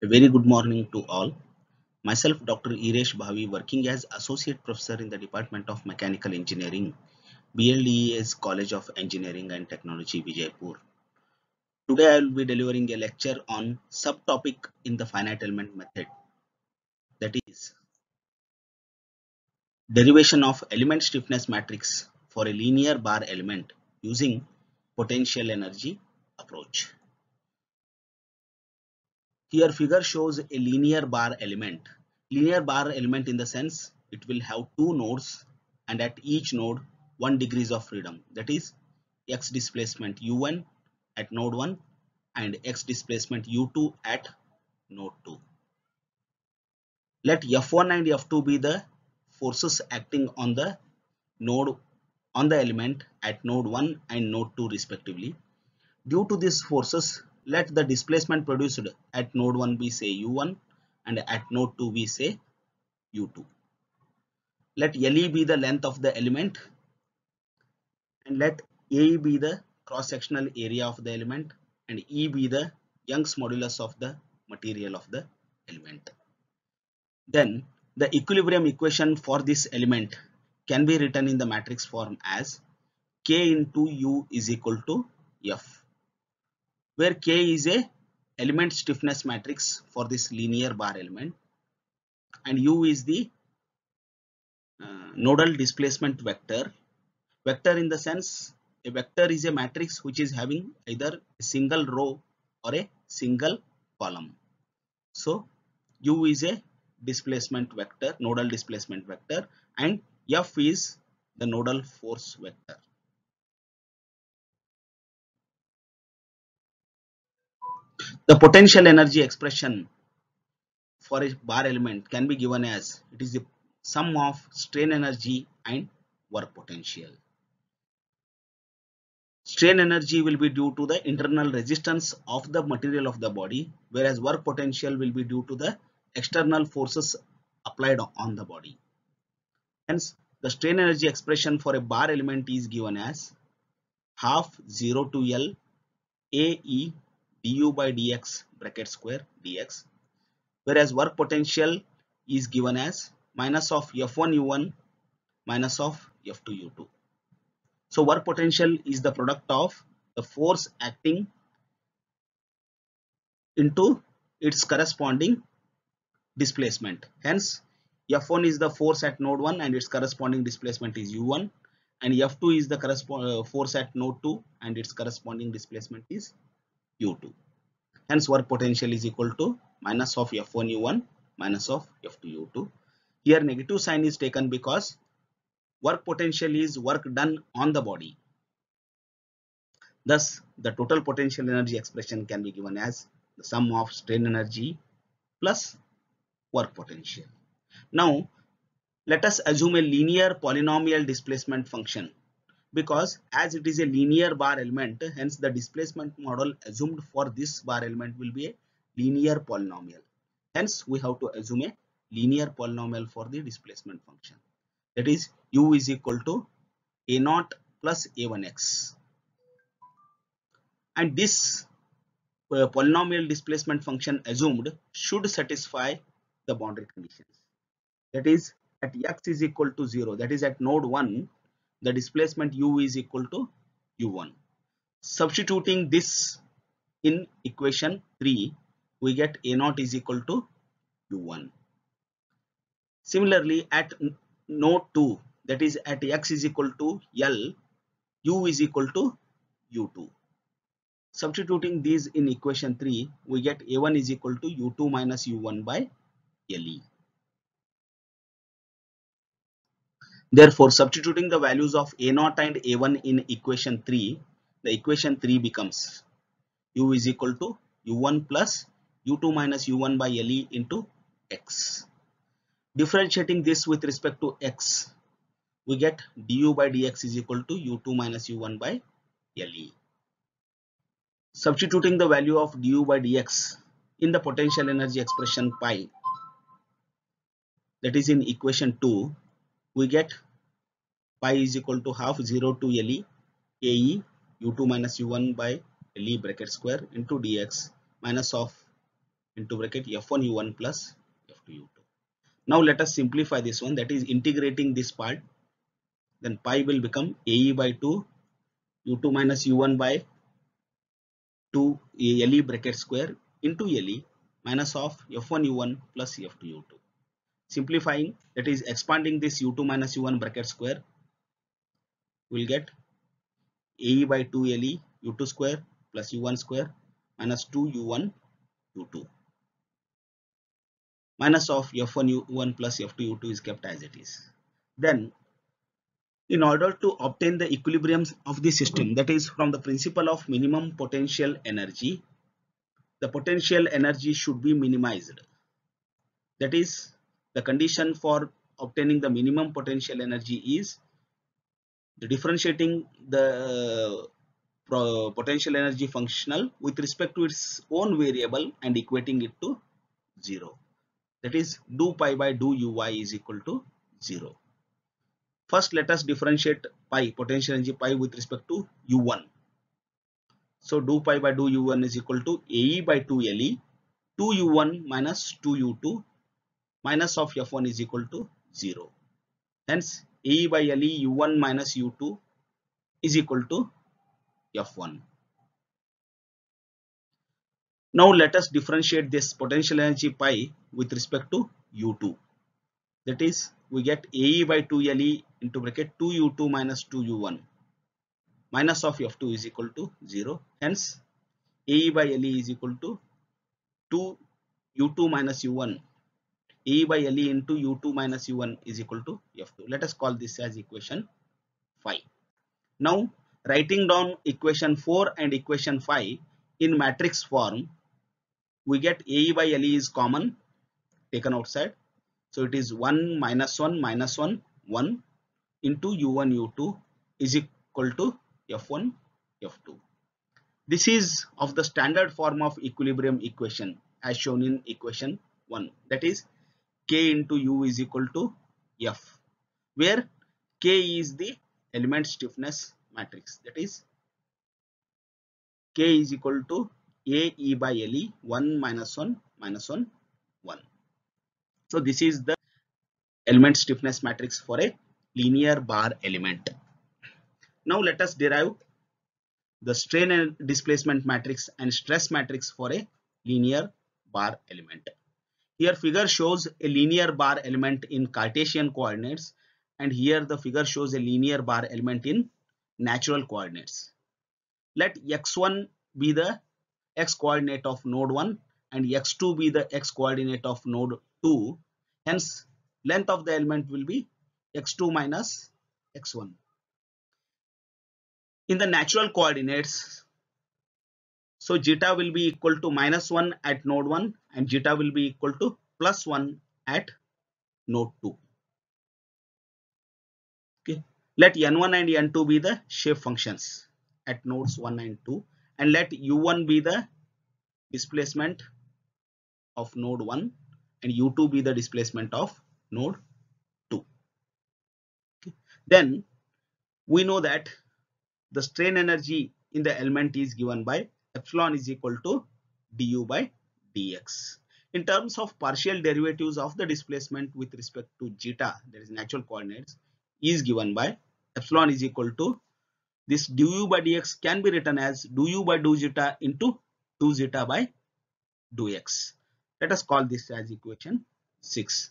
A very good morning to all. Myself, Dr. Iresh Bhavi, working as Associate Professor in the Department of Mechanical Engineering, BLDES College of Engineering and Technology, Vijaypur. Today I will be delivering a lecture on subtopic in the finite element method that is derivation of element stiffness matrix for a linear bar element using potential energy approach. Here figure shows a linear bar element. Linear bar element in the sense it will have two nodes and at each node 1 degrees of freedom that is x displacement u1 at node 1 and x displacement u2 at node 2. Let F1 and F2 be the forces acting on the node on the element at node 1 and node 2 respectively. Due to these forces let the displacement produced at node 1 be say u1 and at node 2 we say u2 let le be the length of the element and let a be the cross sectional area of the element and e be the young's modulus of the material of the element. Then the equilibrium equation for this element can be written in the matrix form as k into u is equal to f where K is a element stiffness matrix for this linear bar element and U is the uh, nodal displacement vector. Vector in the sense a vector is a matrix which is having either a single row or a single column. So U is a displacement vector, nodal displacement vector and F is the nodal force vector. The potential energy expression for a bar element can be given as it is the sum of strain energy and work potential. Strain energy will be due to the internal resistance of the material of the body whereas work potential will be due to the external forces applied on the body. Hence the strain energy expression for a bar element is given as half 0 to L AE du by dx bracket square dx whereas work potential is given as minus of f1 u1 minus of f2 u2 so work potential is the product of the force acting into its corresponding displacement. Hence f1 is the force at node 1 and its corresponding displacement is u1 and f2 is the uh, force at node 2 and its corresponding displacement is u2 hence work potential is equal to minus of f1 u1 minus of f2 u2 here negative sign is taken because work potential is work done on the body. Thus the total potential energy expression can be given as the sum of strain energy plus work potential. Now let us assume a linear polynomial displacement function because as it is a linear bar element hence the displacement model assumed for this bar element will be a linear polynomial. Hence we have to assume a linear polynomial for the displacement function. That is u is equal to a naught plus a1x and this uh, polynomial displacement function assumed should satisfy the boundary conditions. That is at x is equal to 0 that is at node 1 the displacement u is equal to u1 substituting this in equation 3 we get a0 is equal to u1 similarly at node 2 that is at x is equal to l u is equal to u2 substituting these in equation 3 we get a1 is equal to u2 minus u1 by le Therefore, substituting the values of A0 and A1 in equation 3, the equation 3 becomes U is equal to U1 plus U2 minus U1 by LE into X. Differentiating this with respect to X, we get du by dx is equal to U2 minus U1 by LE. Substituting the value of du by dx in the potential energy expression pi, that is in equation 2, we get pi is equal to half 0 to le ae u2 minus u1 by le bracket square into dx minus of into bracket f1 u1 plus f2 u2. Now let us simplify this one that is integrating this part then pi will become ae by 2 u2 minus u1 by 2 le bracket square into le minus of f1 u1 plus f2 u2 simplifying that is expanding this u2 minus u1 bracket square we will get ae by 2 le u2 square plus u1 square minus 2 u1 u2 minus of f1 u1 plus f2 u2 is kept as it is. Then in order to obtain the equilibrium of the system that is from the principle of minimum potential energy the potential energy should be minimized. That is the condition for obtaining the minimum potential energy is the differentiating the uh, potential energy functional with respect to its own variable and equating it to 0 that is do pi by do uy is equal to 0 First, let us differentiate pi, potential energy pi with respect to u1. So, do pi by do u1 is equal to ae by 2le, 2u1 minus 2u2 minus of f1 is equal to 0. Hence, ae by le u1 minus u2 is equal to f1. Now, let us differentiate this potential energy pi with respect to u2 that is we get ae by 2le into bracket 2u2 minus 2u1 minus of f2 is equal to 0 hence ae by le is equal to 2 u2 minus u1 ae by le into u2 minus u1 is equal to f2 let us call this as equation 5 now writing down equation 4 and equation 5 in matrix form we get ae by le is common taken outside. So it is 1 minus 1 minus 1 1 into u1 u2 is equal to f1 f2 this is of the standard form of equilibrium equation as shown in equation 1 that is k into u is equal to f where k is the element stiffness matrix that is k is equal to a e by le 1 minus 1 minus 1 1 so this is the element stiffness matrix for a linear bar element. Now let us derive the strain and displacement matrix and stress matrix for a linear bar element. Here figure shows a linear bar element in Cartesian coordinates and here the figure shows a linear bar element in natural coordinates. Let x1 be the x coordinate of node 1 and x2 be the x coordinate of node 2. Hence length of the element will be x2 minus x1. In the natural coordinates, so zeta will be equal to minus 1 at node 1 and zeta will be equal to plus 1 at node 2. Okay. Let n1 and n2 be the shape functions at nodes 1 and 2 and let u1 be the displacement of node 1 and u2 be the displacement of node two. then we know that the strain energy in the element is given by epsilon is equal to du by dx. In terms of partial derivatives of the displacement with respect to zeta that is natural coordinates is given by epsilon is equal to this du by dx can be written as du by du zeta into 2 zeta by du x. Let us call this as equation 6.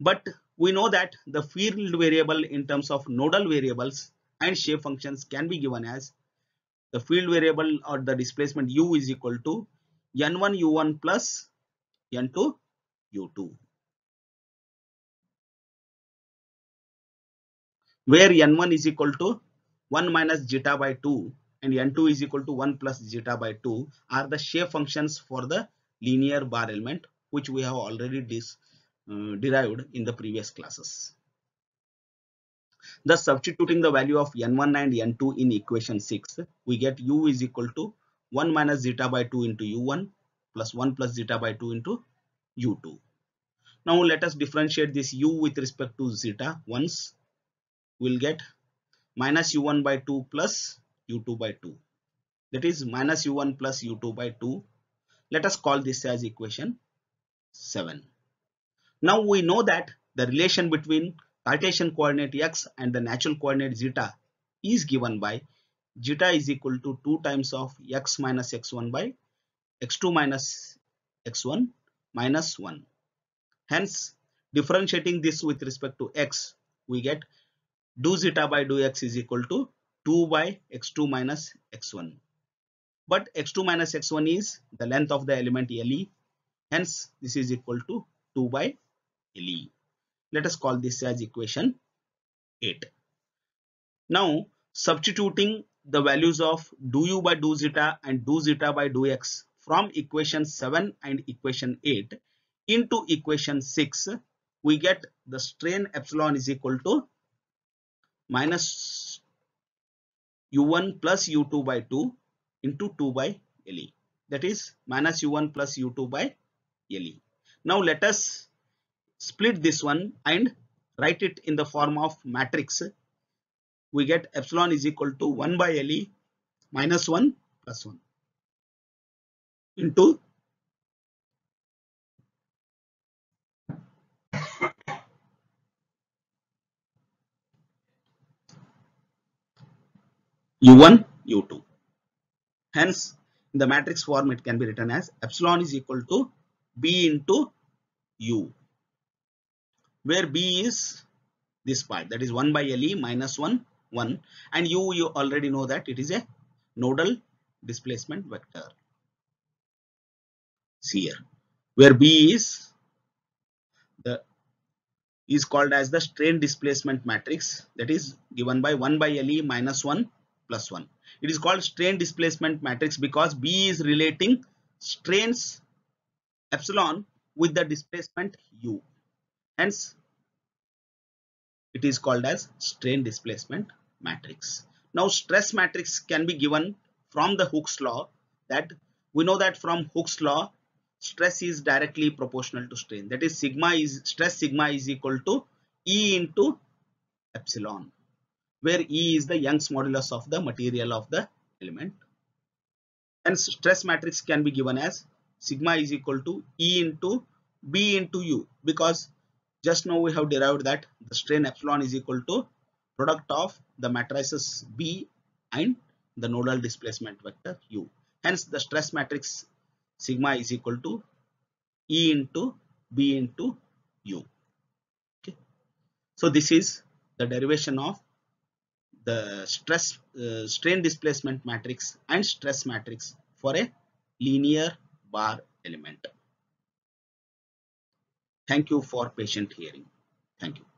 But we know that the field variable in terms of nodal variables and shape functions can be given as the field variable or the displacement u is equal to n1 u1 plus n2 u2 where n1 is equal to 1 minus zeta by 2 and n2 is equal to 1 plus zeta by 2 are the shape functions for the linear bar element which we have already dis uh, derived in the previous classes. Thus substituting the value of n1 and n2 in equation 6 we get u is equal to 1 minus zeta by 2 into u1 plus 1 plus zeta by 2 into u2. Now let us differentiate this u with respect to zeta once we will get minus u1 by 2 plus u2 by 2 that is minus u1 plus u2 by 2 Let us call this as equation 7. Now we know that the relation between Cartesian coordinate x and the natural coordinate zeta is given by zeta is equal to 2 times of x minus x1 by x2 minus x1 minus 1. Hence, differentiating this with respect to x, we get do zeta by do x is equal to 2 by x2 minus x1. But x2 minus x1 is the length of the element LE. Hence, this is equal to 2 by LE. Let us call this as equation 8. Now, substituting the values of du u by do zeta and do zeta by do x from equation 7 and equation 8 into equation 6, we get the strain epsilon is equal to minus u1 plus u2 by 2 into 2 by LE. That is minus u1 plus u2 by LE. Now let us split this one and write it in the form of matrix. We get epsilon is equal to 1 by LE minus 1 plus 1 into u1 u2 hence in the matrix form it can be written as epsilon is equal to b into u where b is this part. That is 1 by le minus 1 1 and u you already know that it is a nodal displacement vector. See here. Where b is the is called as the strain displacement matrix. That is given by 1 by le minus 1 plus 1. It is called strain displacement matrix because B is relating strains epsilon with the displacement U. Hence, it is called as strain displacement matrix. Now, stress matrix can be given from the Hooke's law that we know that from Hooke's law stress is directly proportional to strain that is sigma is stress sigma is equal to E into epsilon where E is the Young's modulus of the material of the element. And stress matrix can be given as sigma is equal to E into B into U because just now we have derived that the strain epsilon is equal to product of the matrices B and the nodal displacement vector U. Hence the stress matrix sigma is equal to E into B into U. Okay. So this is the derivation of the stress uh, strain displacement matrix and stress matrix for a linear bar element. Thank you for patient hearing. Thank you.